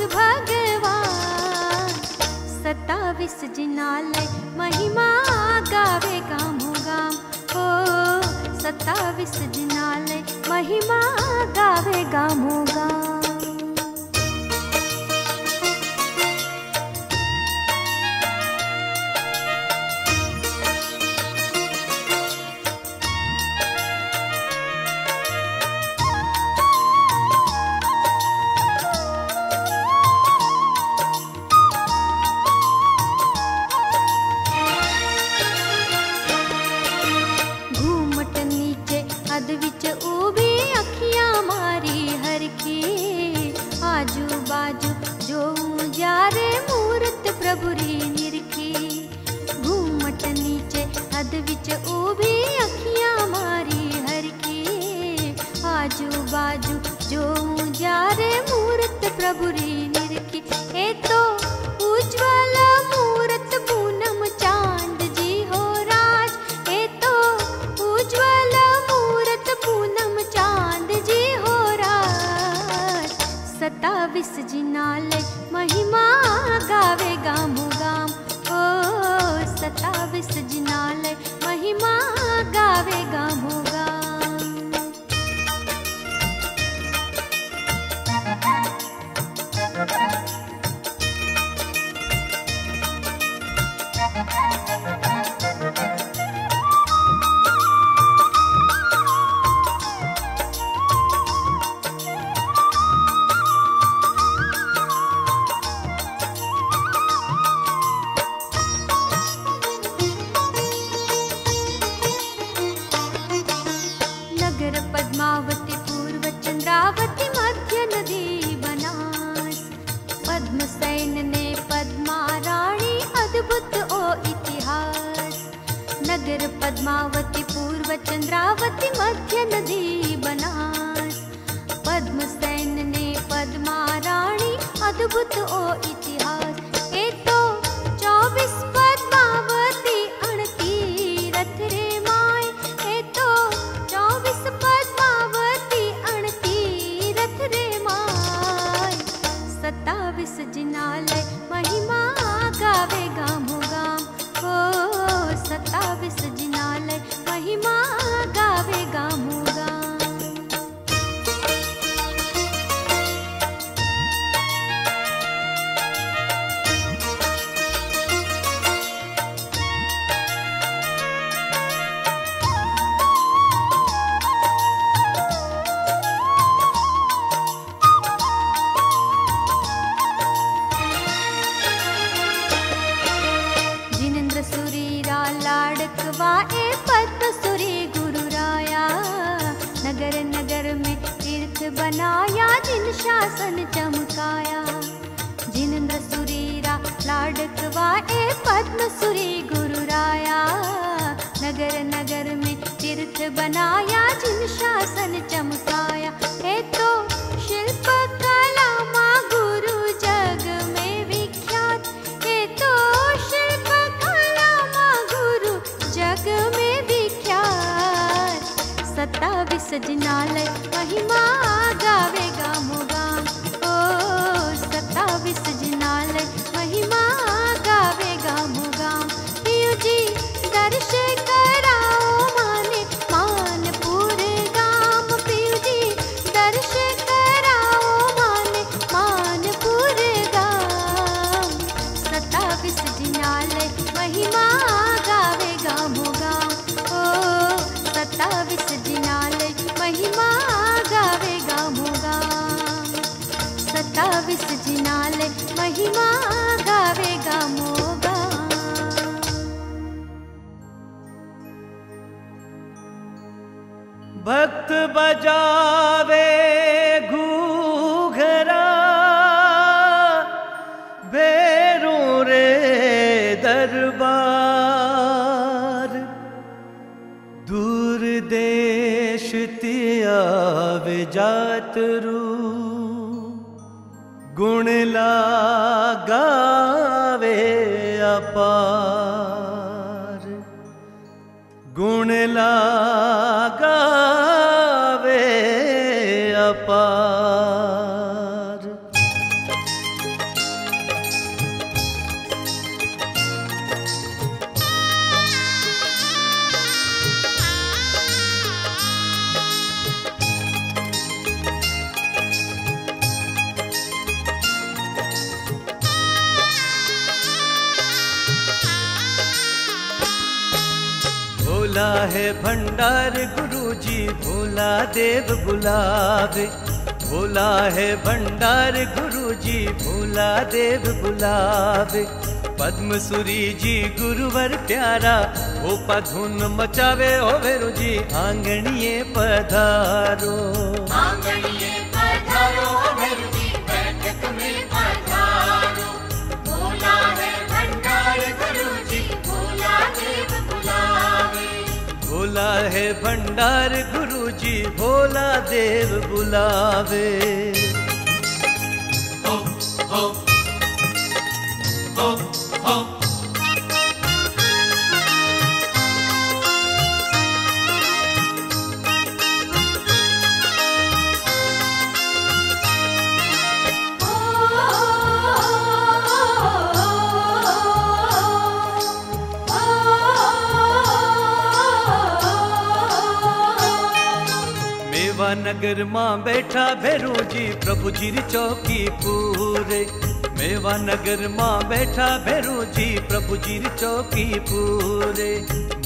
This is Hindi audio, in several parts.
भगवान। सताविस जिनालय महिमा गावे गामो गाम। हो सताविस जिनालय महिमा गावे गामो गाम। अद्भुत ओ इतिहास बनाया जिन शासन चमकाया है तो शिल्प कला मा गुरु जग में विख्यात है तो शिल्प कला माँ गुरु जग में मे विख्या सता विसनालय गावेगा मोगा। बजावे। भोला देव बुलावे पद्म सुरी जी गुरुवर प्यारा हो पधुन मचावे हो भेरु जी आंगणिए पधारो। आंगणिये पधारो भैरवी बैठक में पधारो। भोला है भंडार गुरु जी भोला देव बुलावे। भोला है भंडार गुरु जी भोला देव बुलावे। मेवा नगर माँ बैठा भैरू जी, प्रभु जी चौकी पूरे। मेवा नगर माँ बैठा भैरू जी, प्रभु जी चौकी पूरे।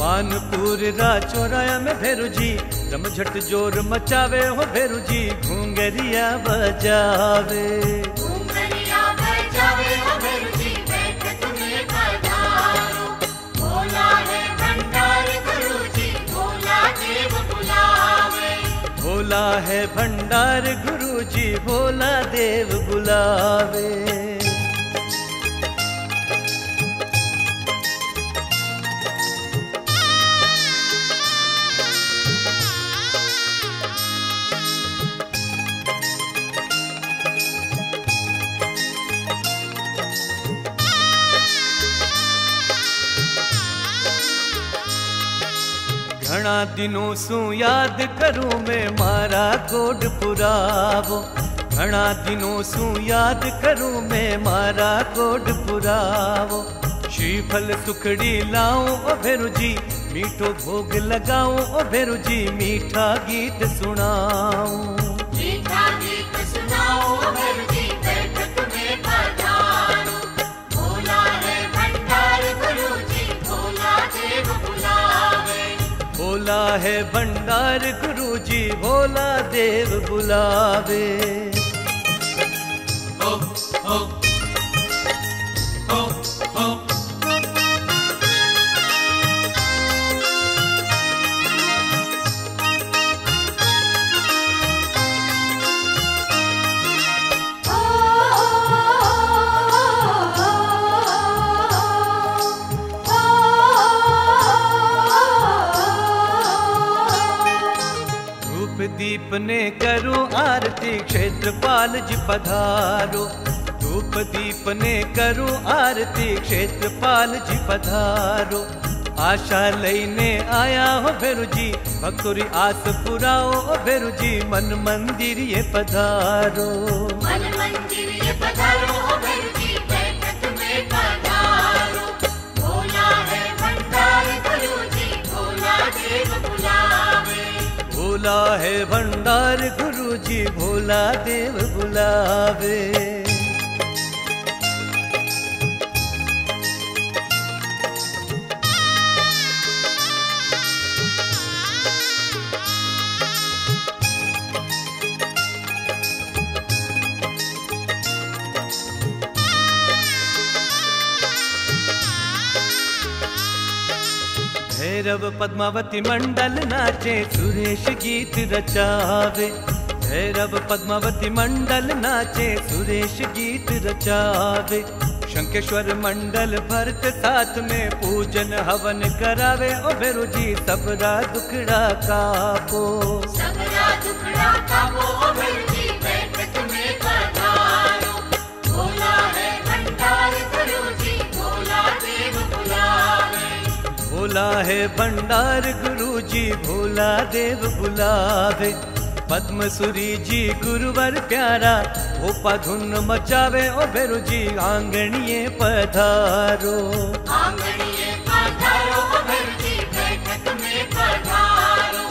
मानपुर रा चौराया में भैरू जी, रमझट ज़ोर मचावे हो भैरू जी घूंगरिया बजावे। है भंडार गुरु जी भोला देव बुलावे। घना दिनों सु याद करूँ मैं, मारा कोड पुराव। घना दिनों सु याद करूँ मैं, मारा कोड पुरावो। श्रीफल सुखड़ी लाऊं, ओ भेरु जी, मीठो भोग लगाऊँ, ओ भेरु जी, मीठा गीत सुनाऊं। भोला है भंडार गुरु जी भोला देव बुलावे। धूप दीप ने करूँ आरती, क्षेत्रपाल जी पधारो। धूप दीप ने करूँ आरती, क्षेत्रपाल जी पधारो। आशा लेने आया हो भेरू जी, भक्तोरी आस पुराओ ओ भेरू जी, मन मंदिर ये पधारो। मन मंदिर ये पधारो भैरवी बैठक भोला है भंडार गुरु जी भोला देव बुलावे। भैरव पद्मावती मंडल नाचे, सुरेश गीत रचावे। भैरव पद्मावती मंडल नाचे, सुरेश गीत रचावे। शंकेश्वर मंडल भरत साथ में पूजन हवन करावे, ओ भैरू जी, सबरा दुखड़ा कापो। सबरा दुखड़ा काबो ओ भैरजी बैठक भोला है भंडार गुरु जी भोला देव बुलावे। पद्मसुरी जी गुरुवर प्यारा भोपा धुन मचावे ओ भैरू जी आंगणिए पधारो। आंगणिए पधारो ओ भैरजी बैठक में पधारो।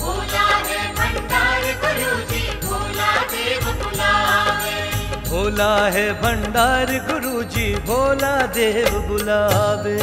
भोला है भंडार गुरु जी भोला देव बुलावे। भोला है भंडार गुरु जी भोला देव बुलावे।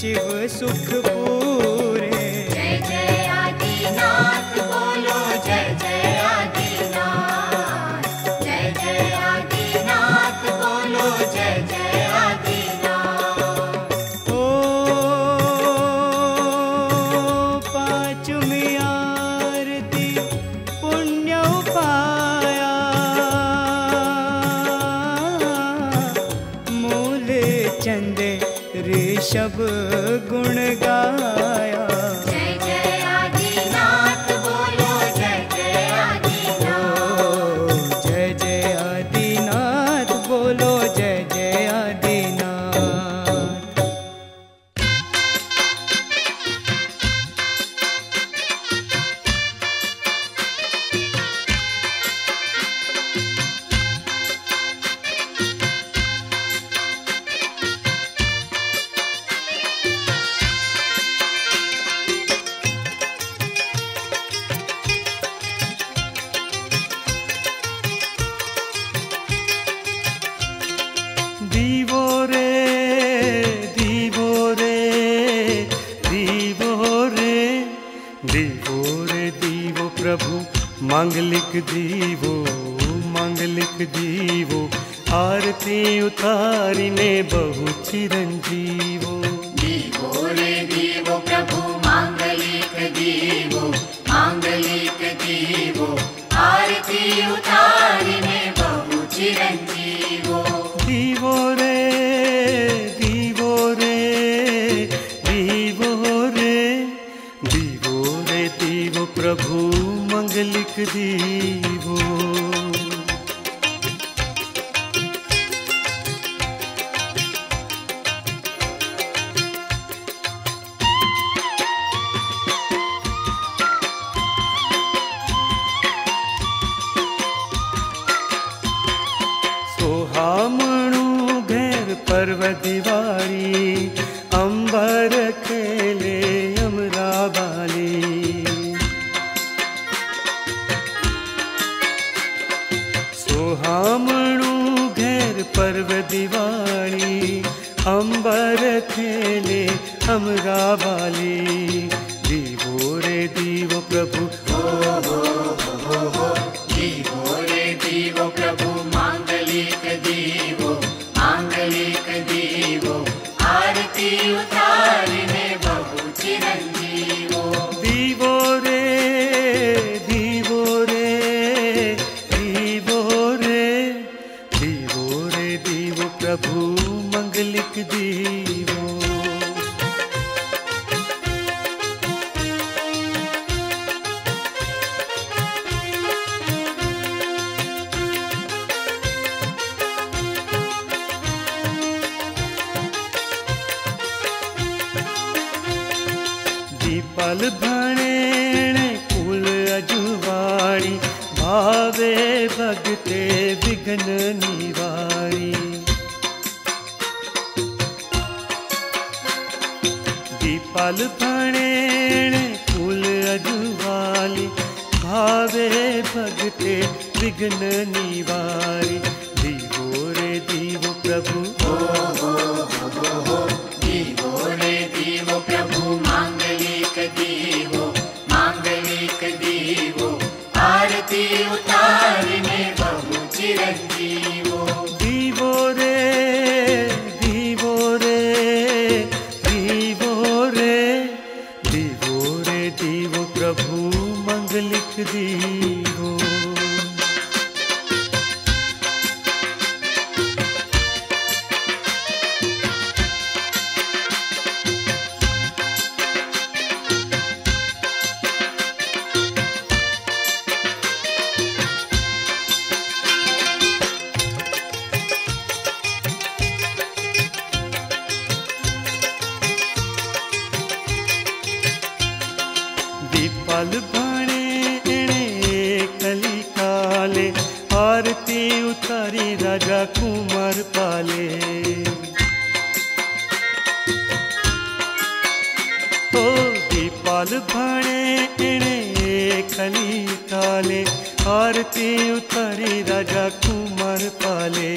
शिव सुख पूरे दी आवे भगते विघ्न निवारी। दीपाल फणेण कुल अजुवाली, भावे भगते विघ्न निवारी। दीवो रे दीवो प्रभु। लाल बणे एणे कली काले, आरती उतारी राजा कुमार पाले। ओ दीपाल बणे एणे कली काले, आरती उतारी राजा कुमार पाले।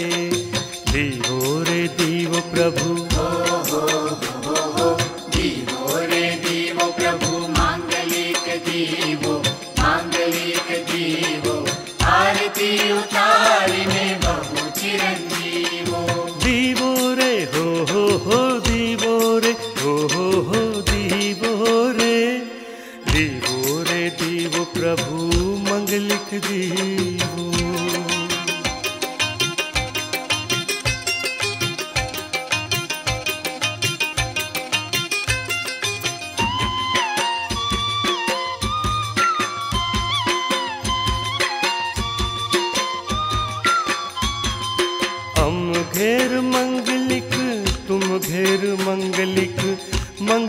देवो रे देव प्रभु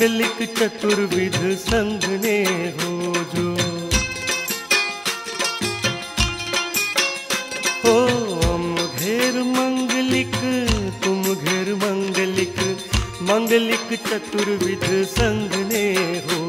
लिख चतुर्विध संघ ने हो जो ओ अम घेर मंगलिक तुम घेर मंगलिक मंगलिक चतुर्विध संघ ने हो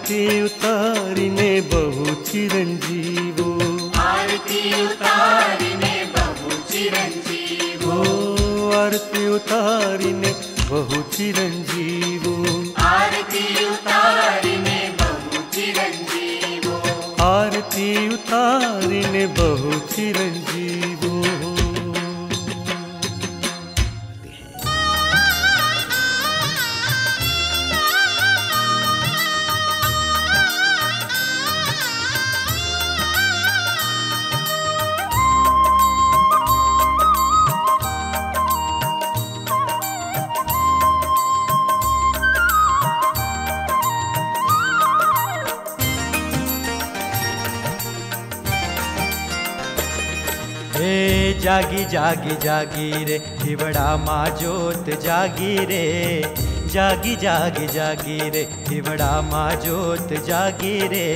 आरती उतारिने बहु चिरंजीवो। आरती उतारिने बहु चिरंजीवो। आरती उतारिने बहु चिरंजीवो। आरती उतारिने बहु चिरंजीवो। आरती उतारिने बहु चिरंजीवो। जागी जागी रे हिवड़ा माँ जोत जागी रे। जागी जागी जागी रे हिवड़ा माँ जोत जागी रे।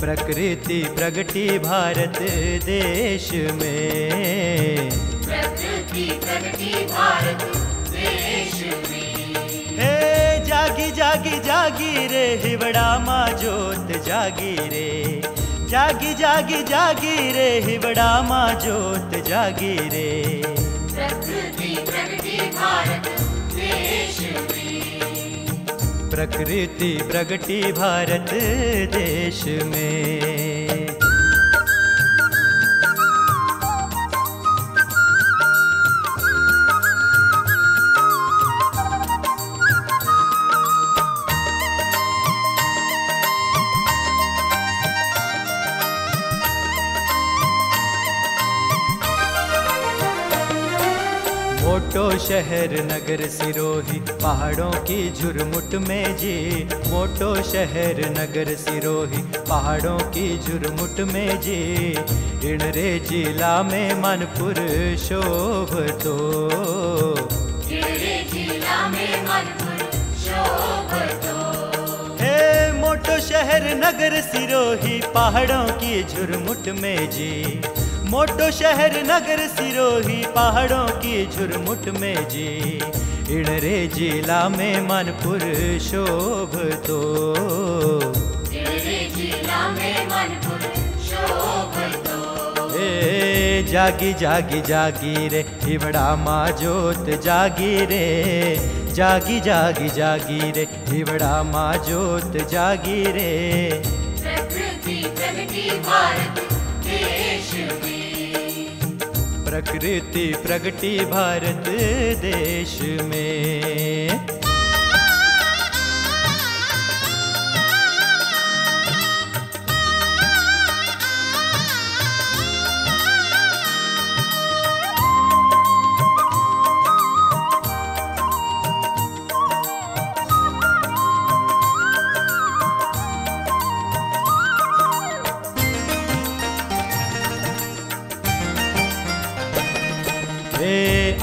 प्रकृति प्रगति भारत देश में। प्रकृति प्रगति भारत देश में। हे जागी जागी जागी रे हिवड़ा माँ जोत जागी रे। जागी जागी जागी रे बड़ा माँ जोत जागी रे। प्रकृति प्रगति भारत देश में प्रकृति प्रगति भारत देश में। मोटो शहर नगर सिरोही पहाड़ों की झुरमुट में जी। मोटो शहर नगर सिरोही पहाड़ों की झुरमुट में जी। इणरे जिला में मनपुर शोभ तो। हे मोटो शहर नगर सिरोही पहाड़ों की झुरमुट में जी। मोटो शहर नगर सिरोही पहाड़ों की झुरमुट में जी। इणरे जिला में मनपुर शोभ तो। तेरे जिला में मनपुर शोभतो ए जागी जागी जागी रे हिवड़ा माँ जोत जागी रे। जागी जागी जागी रे हिवड़ा माँ जोत जागी रे। प्रकृति प्रगति भारत प्रकृति प्रगति भारत देश में।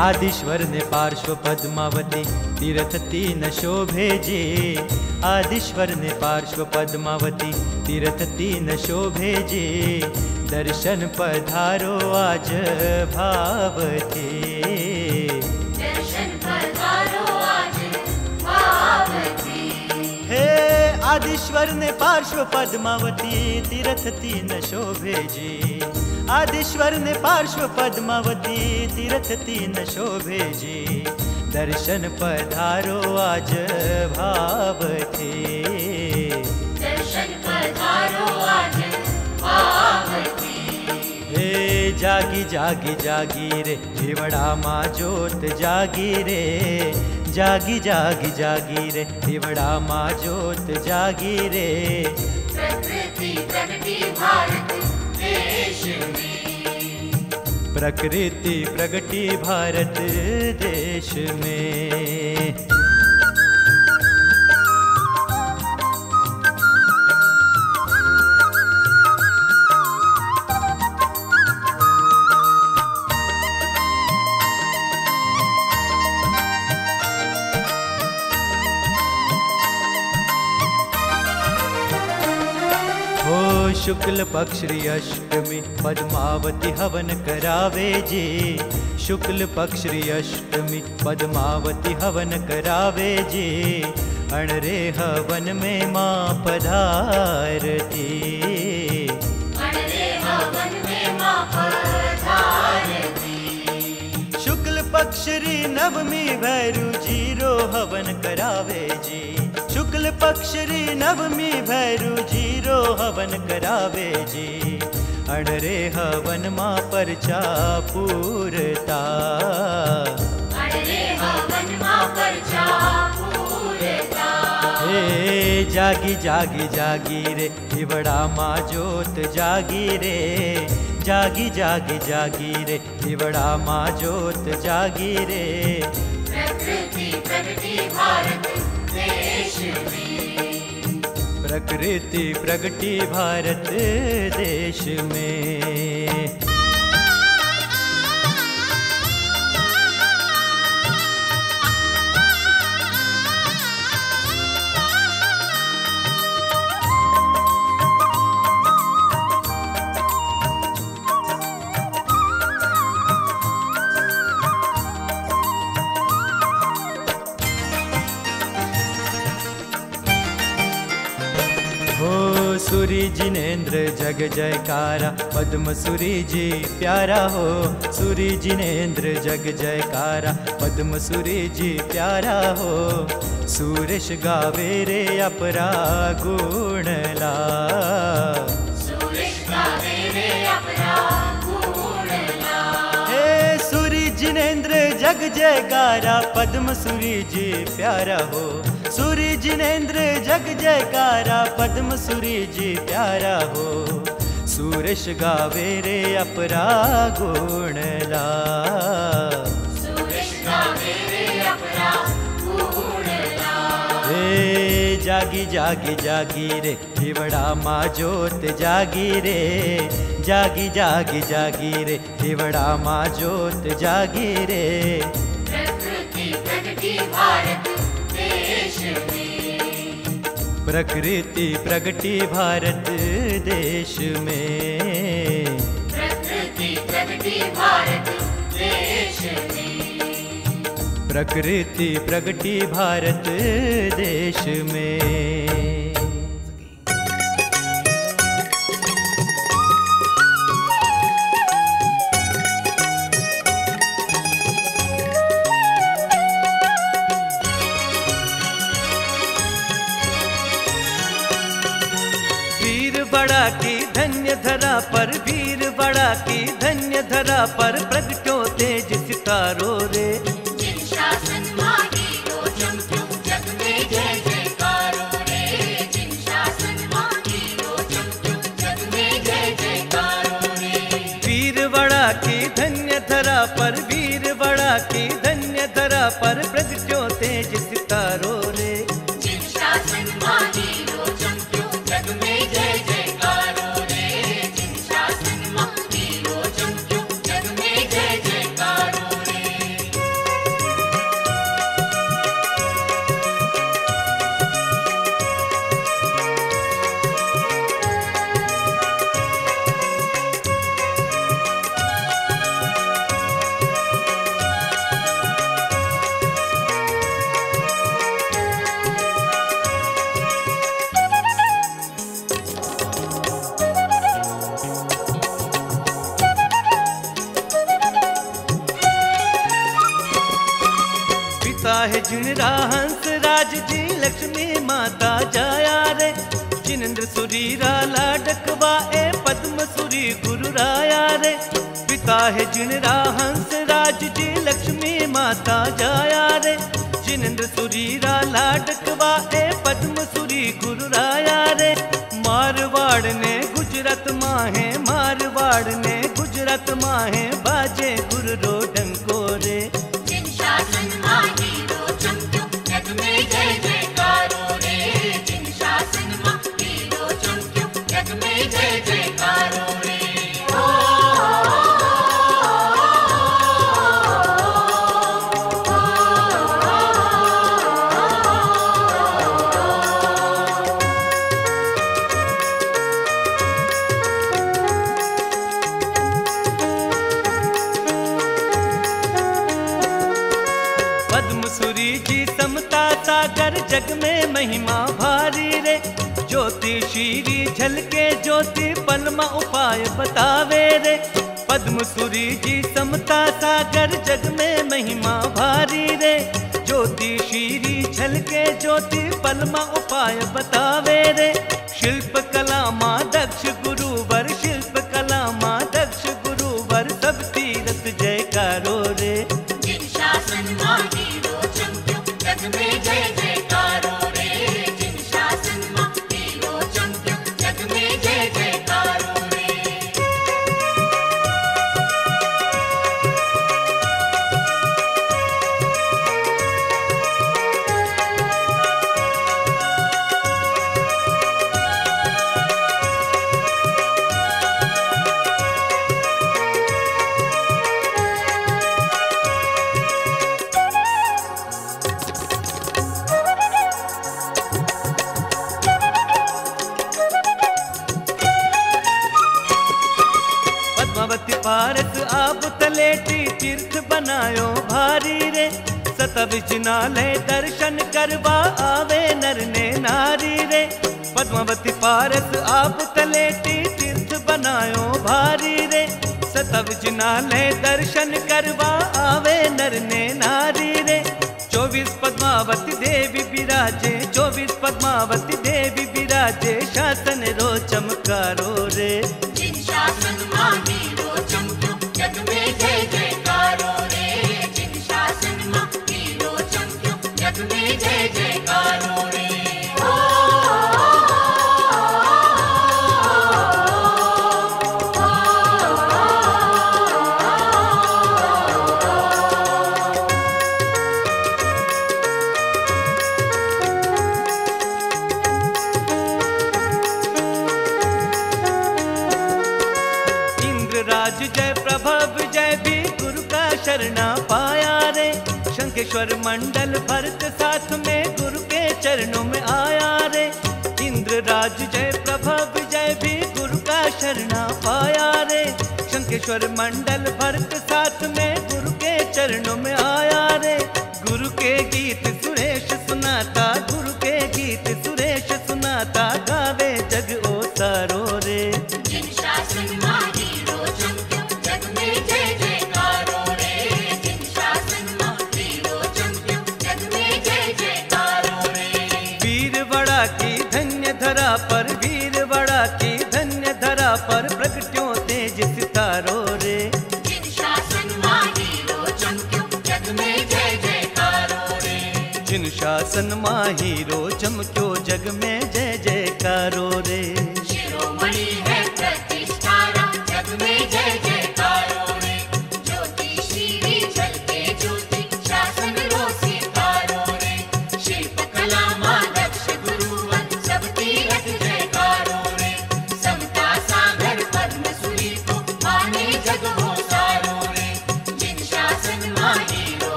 आदिश्वर ने पार्श्व पद्मावती तीर्थ तीन शोभे जे। आदिश्वर ने पार्श्व पद्मावती तीर्थ तीन शोभे जे। दर्शन पधारो आज भावते। दर्शन पधारो आज भावती। हे आदिश्वर ने पार्श्व पद्मावती तीर्थ तीन शोभे जी। आदिश्वर ने पार्श्व पद्मावती तीर्थ तीन शोभे जी। दर्शन पधारो आज भावते दर्शन पधारो आज भावती हे जागी जागी जागी रे हिवड़ा माँ जोत जागी रे। जागी जागी जागी रे हिवड़ा माँ जोत जागी रे। प्रकृति प्रगति भारत। प्रकृति प्रगति भारत देश में। शुक्ल पक्ष अष्टमी पद्मावती हवन करावे जे। शुक्ल पक्ष श्री अष्टमी पद्मावती हवन करावे जे। अणरे हवन में माँ पधारती। अणरे हवन में माँ पधारती। शुक्ल पक्ष री नवमी भैरू ज़ीरो हवन करावे जी। शुक्ल पक्ष री नवमी भैरू ज़ीरो हवन करावे जी। अणरे हवन माँ परचा पूरता। हवन माँ परचा पूरता। हे जागी जागी जागी रे हिवड़ा माँ जोत जागी रे। जागी जागी जागी रे हिवड़ा माँ जोत जागी रे। प्रकृति प्रगति भारत प्रकृति प्रगति भारत देश में। जिनेन्द्र जग जयकारा पद्म सूरी जी प्यारा हो। सूरी जिनेन्द्र जग जयकारा पद्म सूरी जी प्यारा हो। सूरज गावे रे अपरा हे सूरी जिनेन्द्र जग जयकारा पद्म सूरी जी प्यारा हो। सूरी जिनेन्द्र जग जयकारा पद्म सूरी जी प्यारा हो। सूरज गावे रे अपरा गुणला। हे जागी जागी जागी रे हिवड़ा माँ जोत जागी रे। जागी जागी जागी रे हिवड़ा माँ जोत जागी रे। प्रकृति प्रगति भारत प्रकृति प्रगति भारत देश में। प्रकृति प्रगति भारत देश में। प्रकृति प्रगति भारत देश में। धरा पर वीर बड़ा की धन्य धरा पर प्रगटो तेज सितारो रे। वीर बड़ा की धन्य धरा पर वीर बड़ा की धन्य धरा पर जाया रे जिनेन्द्र राला डकवा ए पद्म सुरी गुरु राया रे मारवाड़ ने गुजरत माहे, मारवाड़ ने गुजरत माहे बाजे महिमा भारी रे। ज्योति शीरी झलके ज्योति पलमा उपाय बतावे रे। पद्म सूरी जी, समता सागर, जग में महिमा भारी रे। ज्योति शीरी झलके ज्योति पलमा उपाय बतावे रे। शिल्प कला माँ दक्ष पद्मावती देवी विराजे चौबीस पद्मावती मंडल भरत साथ में गुरु के चरणों में आया रे। इंद्र राज जय प्रभा, विजय भी गुरु का शरणा पाया रे। शंकेश्वर मंडल भरत साथ में गुरु के चरणों में आया रे। गुरु के गीत सुरेश सुनाता, गुरु के गीत सुरेश सुनाता, गावे जग ओ सारो रे।